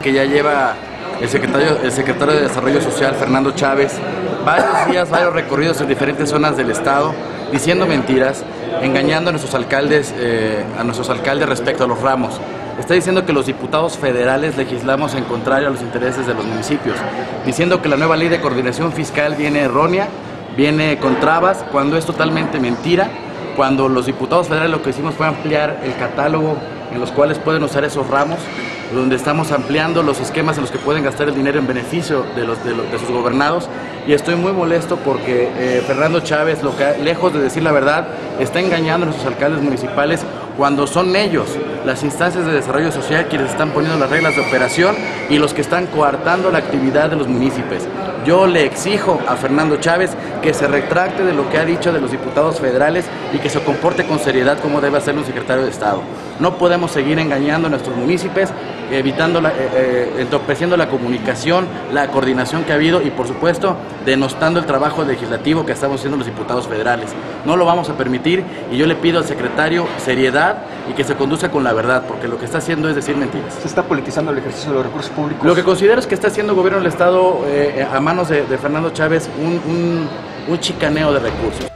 que ya lleva el secretario, el secretario de Desarrollo Social, Fernando Chávez, varios días, varios recorridos en diferentes zonas del Estado, diciendo mentiras, engañando a nuestros alcaldes, eh, a nuestros alcaldes respecto a los ramos. Está diciendo que los diputados federales legislamos en contrario a los intereses de los municipios, diciendo que la nueva ley de coordinación fiscal viene errónea, viene con trabas, cuando es totalmente mentira, cuando los diputados federales lo que hicimos fue ampliar el catálogo en los cuales pueden usar esos ramos, donde estamos ampliando los esquemas en los que pueden gastar el dinero en beneficio de, los, de, los, de sus gobernados. Y estoy muy molesto porque eh, Fernando Chávez, lejos de decir la verdad, está engañando a nuestros alcaldes municipales cuando son ellos, las instancias de desarrollo social, quienes están poniendo las reglas de operación y los que están coartando la actividad de los municipios. Yo le exijo a Fernando Chávez que se retracte de lo que ha dicho de los diputados federales y que se comporte con seriedad como debe hacerlo un secretario de Estado. No podemos seguir engañando a nuestros municipios, evitando la, eh, eh, entorpeciendo la comunicación, la coordinación que ha habido y por supuesto denostando el trabajo legislativo que estamos haciendo los diputados federales. No lo vamos a permitir y yo le pido al secretario seriedad y que se conduzca con la verdad, porque lo que está haciendo es decir mentiras. ¿Se está politizando el ejercicio de los recursos públicos? Lo que considero es que está haciendo el gobierno del Estado eh, a manos de, de Fernando Chávez un, un, un chicaneo de recursos.